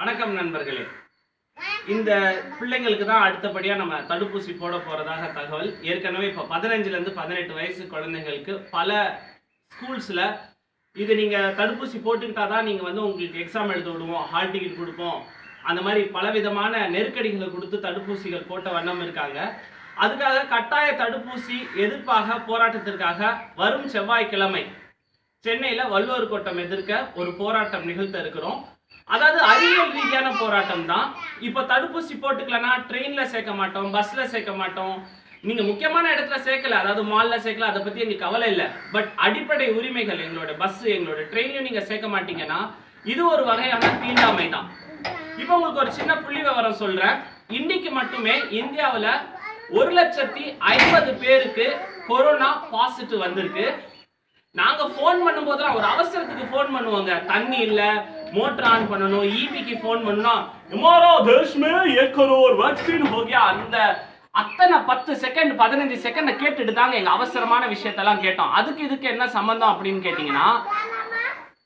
வணக்கம் நண்பர்களே. இந்த பிள்ளைங்களுக்கு தான் அடுத்தபடியாக நம்ம தடுப்பூசி போட போகிறதாக தகவல். ஏற்கனவே இப்போ பதினஞ்சுலேருந்து பதினெட்டு வயசு குழந்தைங்களுக்கு பல ஸ்கூல்ஸில் இது நீங்கள் தடுப்பூசி போட்டுக்கிட்டா தான் நீங்கள் வந்து உங்களுக்கு எக்ஸாம் எழுத விடுவோம் ஹால் டிக்கெட் கொடுப்போம். அந்த மாதிரி பலவிதமான நெருக்கடிகளை கொடுத்து தடுப்பூசிகள் போட்ட வண்ணம் இருக்காங்க. அதுக்காக கட்டாய தடுப்பூசி எதிர்ப்பாக போராட்டத்திற்காக வரும் செவ்வாய்க்கிழமை சென்னையில் வள்ளுவர் கோட்டம் எதிர்க்க ஒரு போராட்டம் நிகழ்த்த இருக்கிறோம். அதாவது அறிவியல் ரீதியான போராட்டம் தான் இப்போ தடுப்பூசி போட்டுக்கலன்னா ட்ரெயின்ல சேர்க்க மாட்டோம் பஸ்ல சேர்க்க மாட்டோம். நீங்க முக்கியமான இடத்துல சேர்க்கல அதாவது மால்ல சேர்க்கல அதை பத்தி எங்களுக்கு கவலை இல்லை. பட் அடிப்படை உரிமைகள் எங்களோட பஸ் எங்களோட ட்ரெயின்லயும் நீங்க சேர்க்க மாட்டீங்கன்னா இது ஒரு வகையான தீண்டாமை தான் இப்போ உங்களுக்கு ஒரு சின்ன புள்ளி விவரம் சொல்றேன். இன்னைக்கு மட்டுமே இந்தியாவுல ஒரு லட்சத்தி ஐம்பது பேருக்கு கொரோனா பாசிட்டிவ் வந்திருக்கு. நாங்க ஃபோன் பண்ணும்போதெல்லாம் ஒரு அவசரத்துக்கு ஃபோன் பண்ணுவோங்க. தண்ணி இல்ல மோட்டர் ஆன் பண்ணணும் ஈபிக்கு ஃபோன் பண்ணா हमारा देश में एक करोड़ वैक्सीन हो गया அந்த அத்தனை பத்து செகண்ட் பதினஞ்சு செகண்ட் கேட்டுட்டு தாங்க எங்க அவசரமான விஷயத்தெல்லாம் கேட்டோம் அதுக்கு இதுக்கு என்ன சம்பந்தம் அப்படின்னு கேட்டீங்கன்னா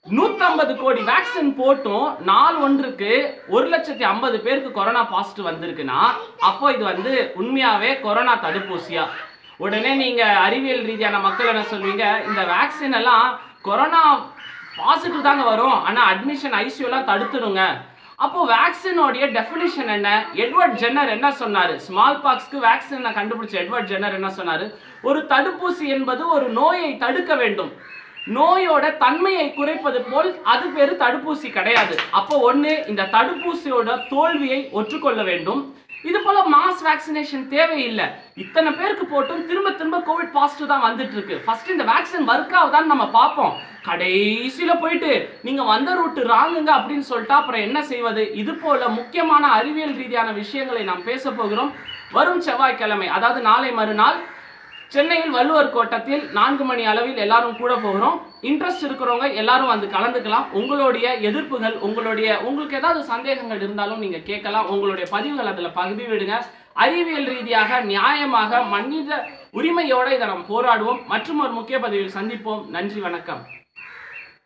நூத்தம்பது கோடி வேக்சின் போட்டும் நாள் ஒன்றுக்கு ஒரு லட்சத்தி ஐம்பது பேருக்கு கொரோனா பாசிட்டிவ் வந்திருக்குன்னா அப்போ இது வந்து உண்மையாவே கொரோனா தடுப்பூசியா உடனே நீங்க அறிவியல் ரீதியான மக்கள் என்ன சொல்வீங்க இந்த வேக்சின் எல்லாம் கொரோனா பாசிட்டிவ் தாங்க வரும். ஆனால் அட்மிஷன் ஐசியூலாம் தடுத்துடுங்க. அப்போ வேக்சினோடைய டெஃபினிஷன் என்ன? எட்வர்ட் ஜென்னர் என்ன சொன்னார்? ஸ்மால் பாக்ஸ்க்கு வேக்சினை கண்டுபிடிச்ச எட்வர்ட் ஜென்னர் என்ன சொன்னார்? ஒரு தடுப்பூசி என்பது ஒரு நோயை தடுக்க வேண்டும். நோயோட தன்மையை குறைப்பது போல் அது பேரு தடுப்பூசி கிடையாது. அப்போ ஒன்று இந்த தடுப்பூசியோட தோல்வியை ஒற்றுக்கொள்ள வேண்டும். இது போல மாஸ் வேக்சினேஷன் தேவையில்லை. இத்தனை பேருக்கு போட்டும் திரும்ப திரும்ப கோவிட் பாசிட்டிவ் தான் வந்துட்டு இருக்கு ஃபர்ஸ்ட் இந்த வேக்சின் ஒர்க் ஆகுதான்னு நம்ம பார்ப்போம். கடைசியில போயிட்டு நீங்க வந்த ரூட் ராங்குங்க அப்படின்னு சொல்லிட்டா அப்புறம் என்ன செய்வது? இது போல முக்கியமான அறிவியல் ரீதியான விஷயங்களை நாம் பேச போகிறோம். வரும் செவ்வாய்க்கிழமை அதாவது நாளை மறுநாள் சென்னையில் வள்ளுவர் கோட்டத்தில் நான்கு மணி அளவில் எல்லாரும் கூட போகிறோம். இன்ட்ரெஸ்ட் இருக்கிறவங்க எல்லாரும் வந்து கலந்துக்கலாம். உங்களுடைய எதிர்ப்புகள் உங்களுடைய உங்களுக்கு ஏதாவது சந்தேகங்கள் இருந்தாலும் நீங்க கேட்கலாம். உங்களுடைய பதிவுகள் அதில் பதிவிடுங்க. அறிவியல் ரீதியாக நியாயமாக மனித உரிமையோட இதை நாம் போராடுவோம். மற்றும் ஒரு முக்கிய பதிவில் சந்திப்போம். நன்றி வணக்கம்.